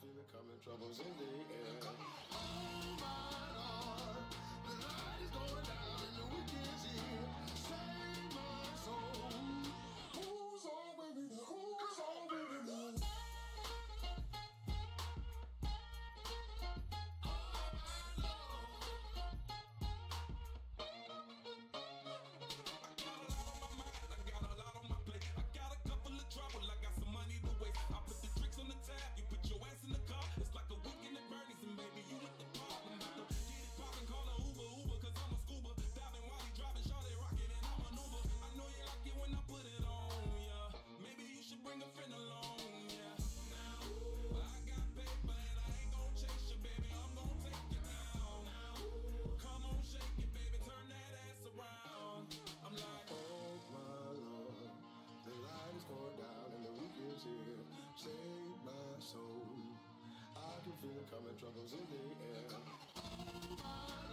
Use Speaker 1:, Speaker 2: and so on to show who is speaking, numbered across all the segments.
Speaker 1: feeling coming, trouble's in the air. Oh my. stomach troubles in the air.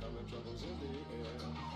Speaker 2: Coming
Speaker 1: troubles in the air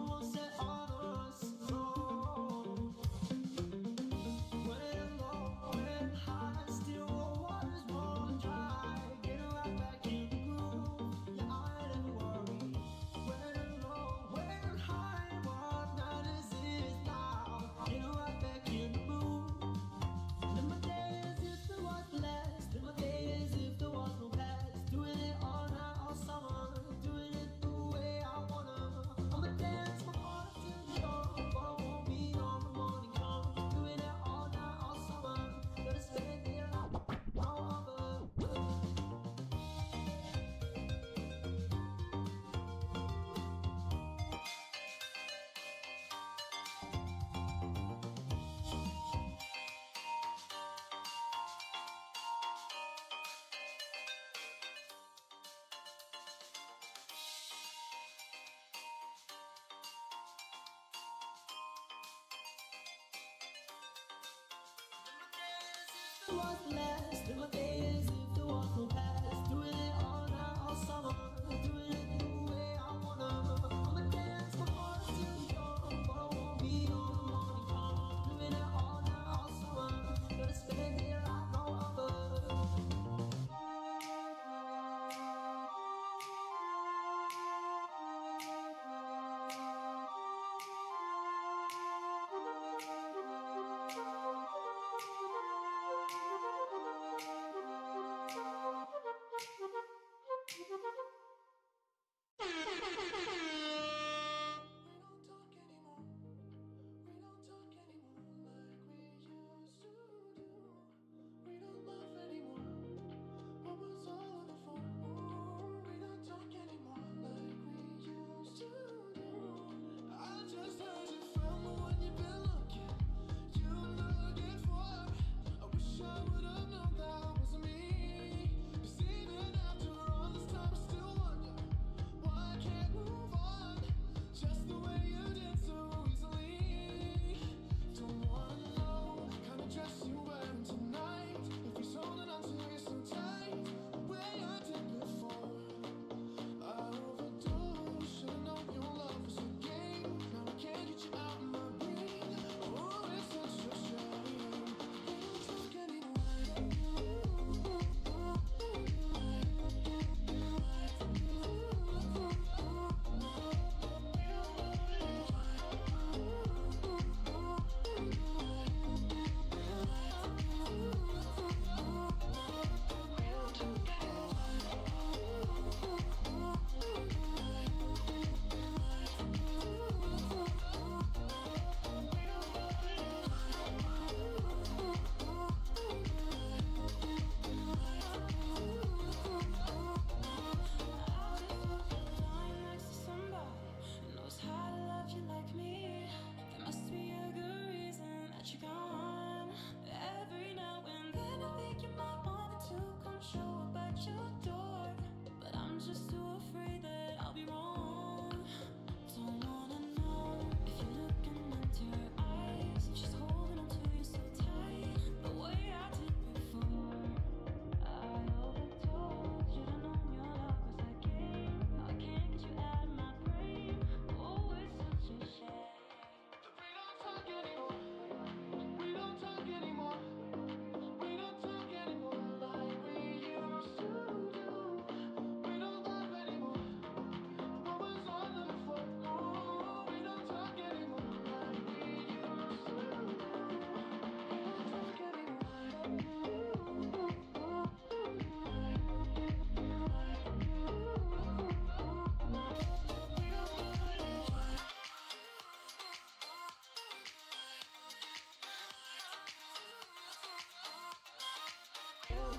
Speaker 1: the
Speaker 3: last. Live my days if there was no past. Doing it all now all summer. Doing it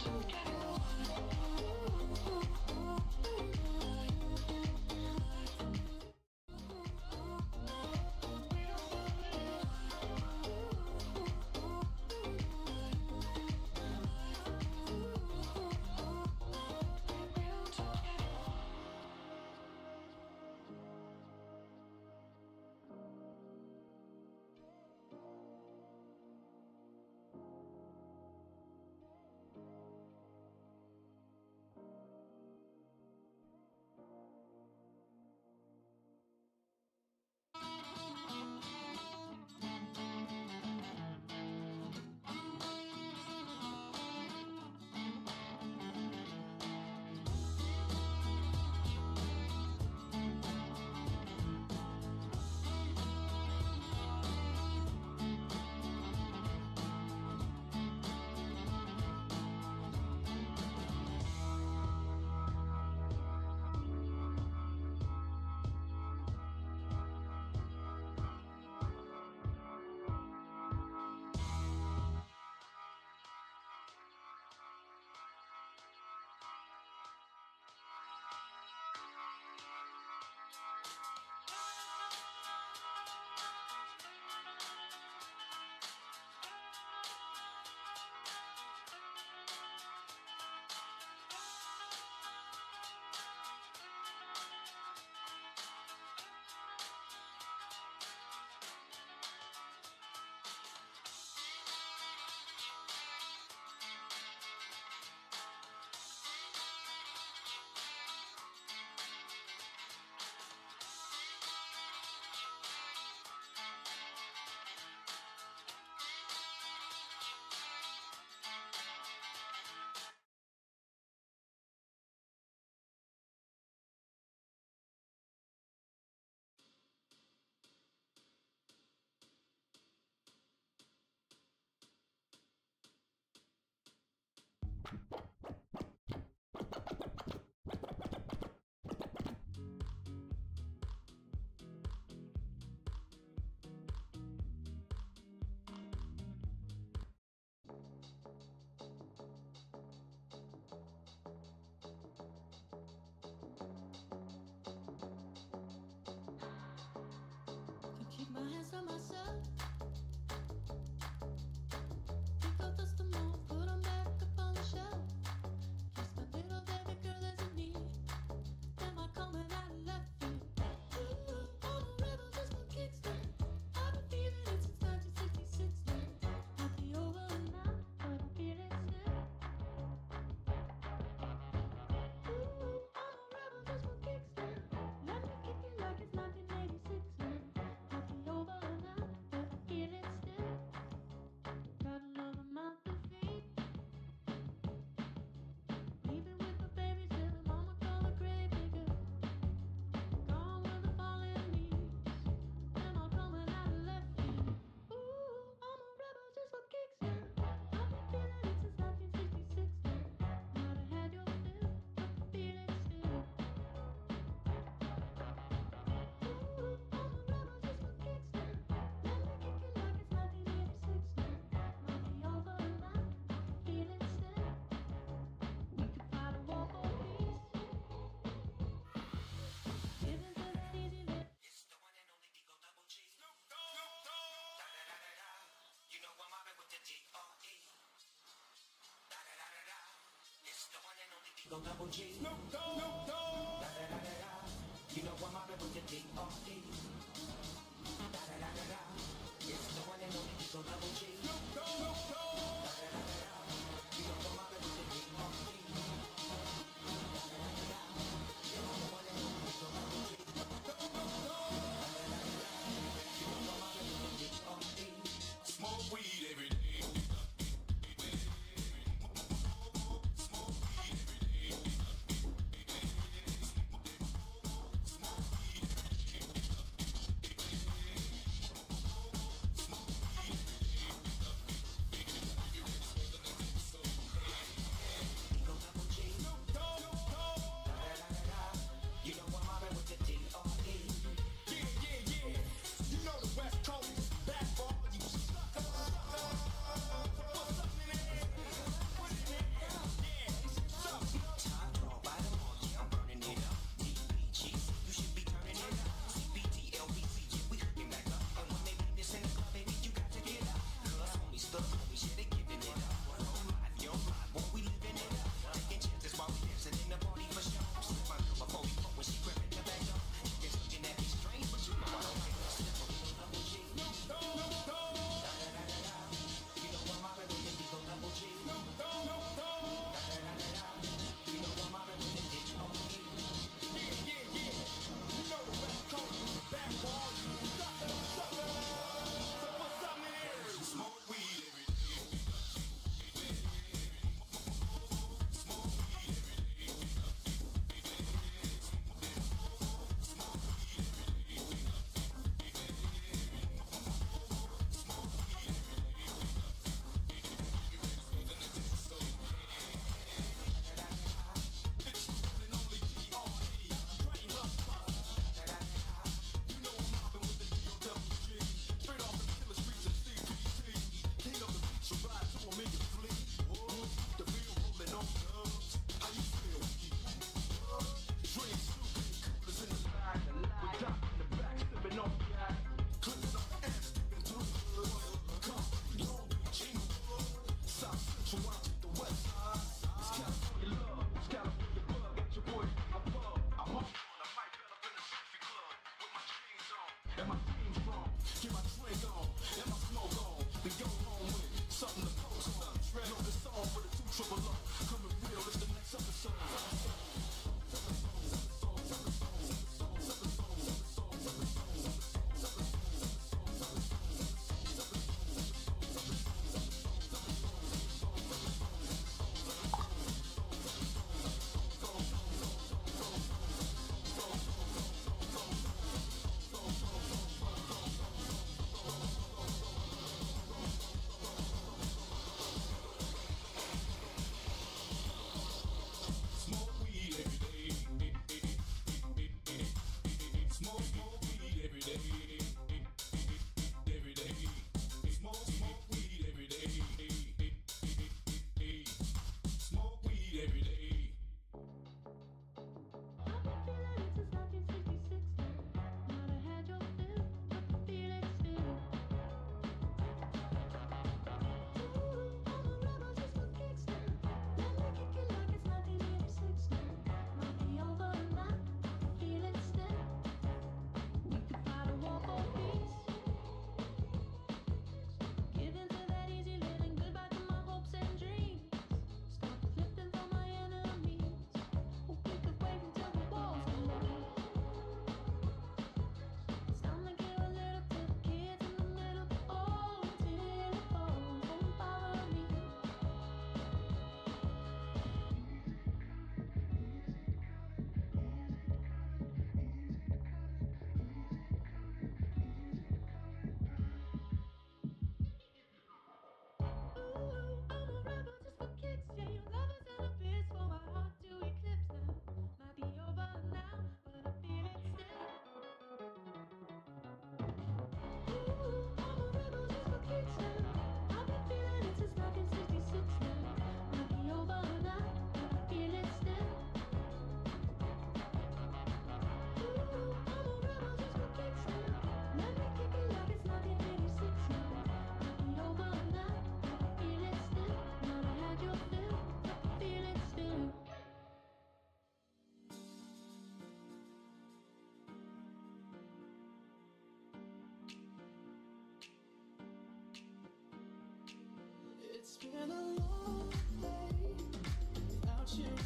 Speaker 3: Ooh, ooh, ooh. lost myself. Da da da da da. It's the one and only
Speaker 4: D-O Double G. No, no. You know I'm out there with the G-R-E. It's the one and only D-O Double G. It's
Speaker 5: been a long day
Speaker 6: without you.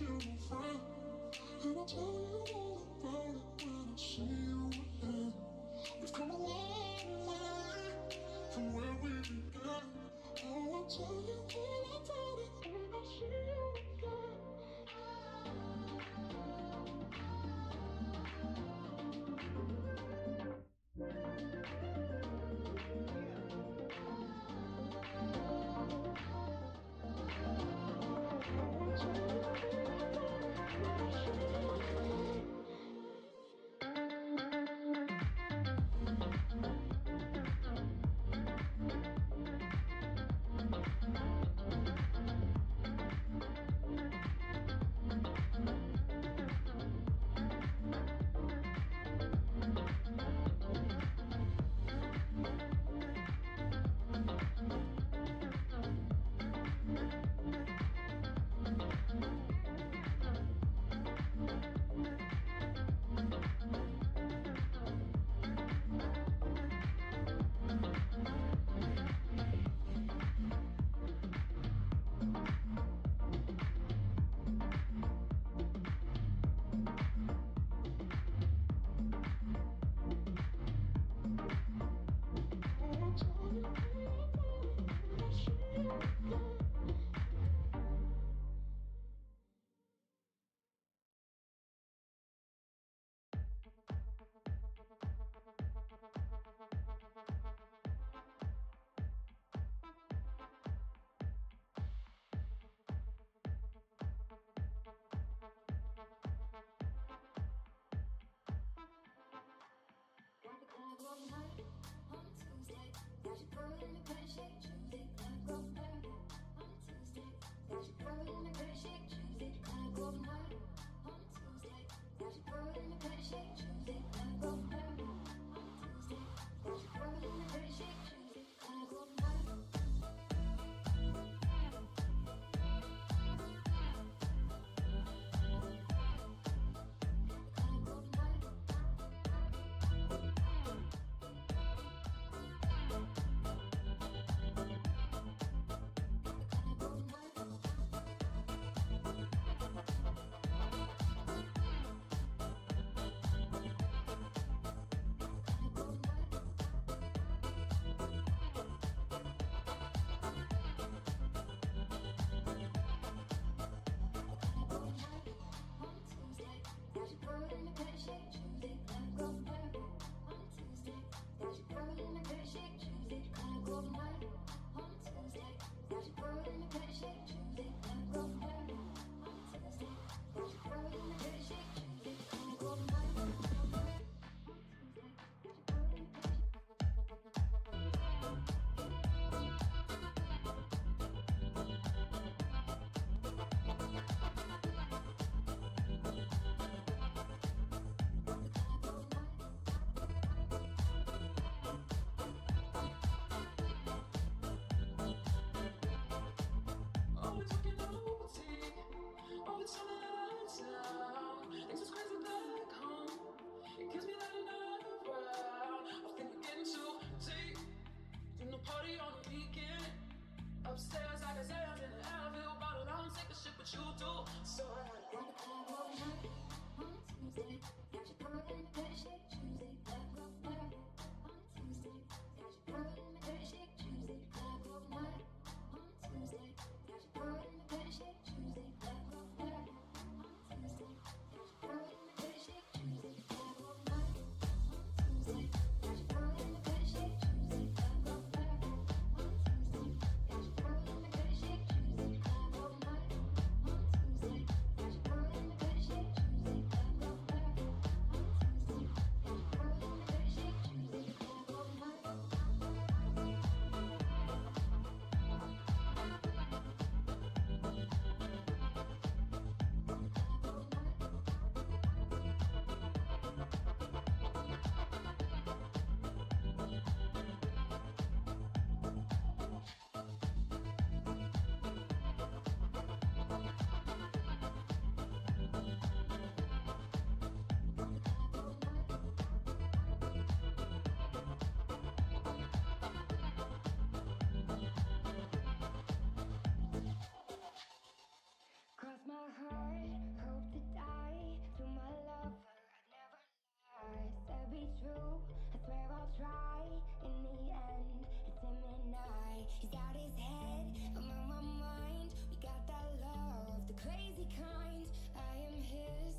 Speaker 6: You, friend. And I'll tell you
Speaker 7: Got your change. It's true. I swear I'll try. In the end, it's him and I. He's got his head, I'm on my mind. We got that love, the crazy kind. I am
Speaker 6: his.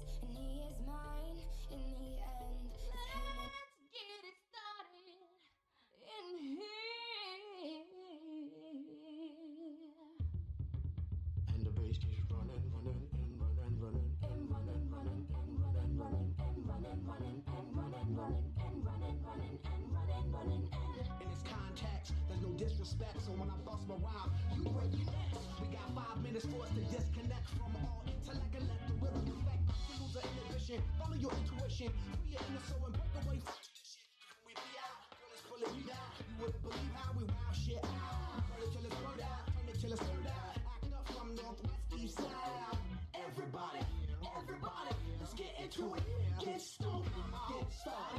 Speaker 8: respect. So when I bust my rhyme, you break your neck. We got five minutes for us to disconnect from all intellect and let the rhythm affect. Lose the inhibition, follow your intuition, free your inner soul and break away from tradition. We be out, girl, it's pulling you down. You wouldn't believe how we wow shit out. Turn it till it's burned out, turn it till it's turned out. Act up from northwest east side. Everybody, everybody, let's get into it. Get stupid, get started.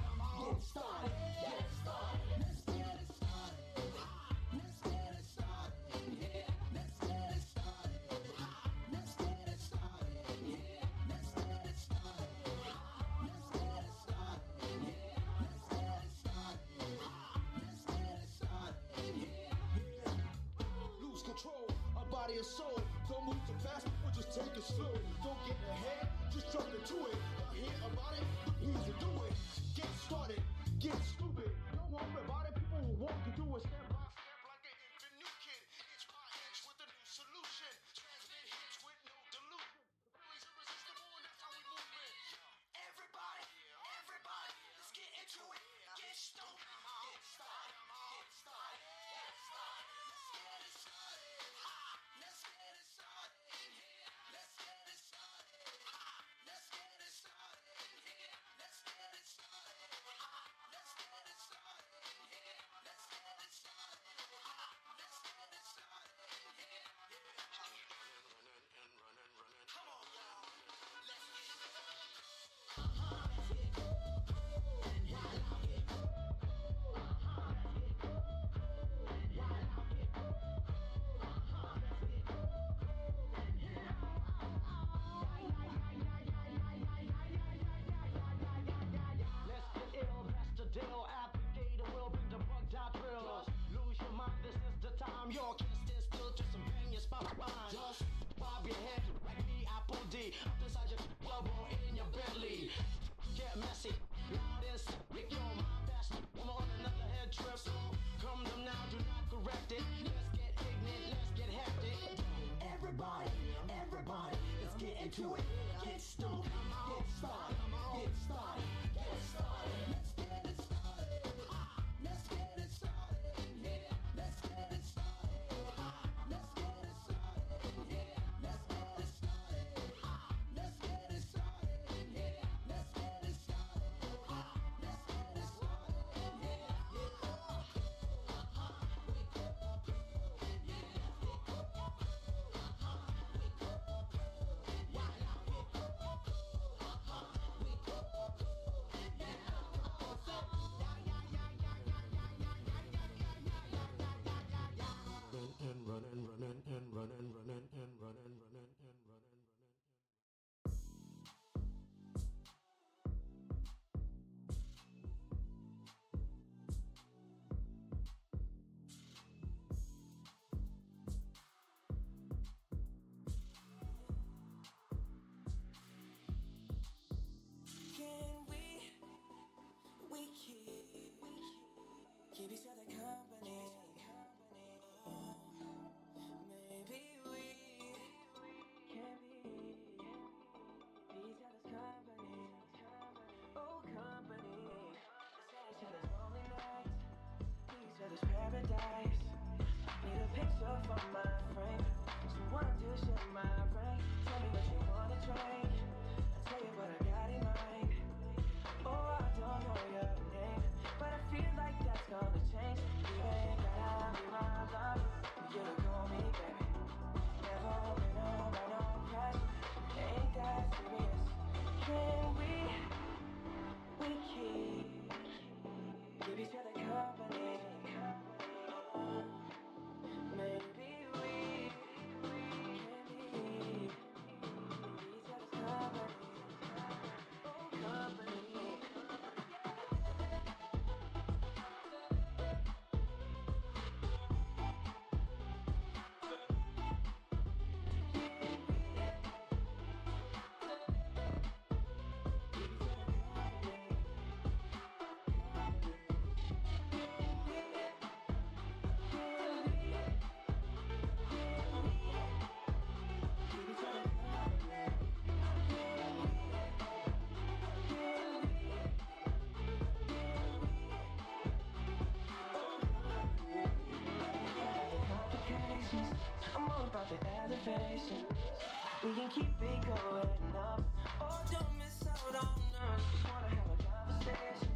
Speaker 8: Everybody, everybody, let's get into it.
Speaker 9: from my frame. She wanna do shit my brain. Tell me what you wanna drink. motivation. We can keep it going up. Oh, don't miss out on us. Just wanna have a conversation.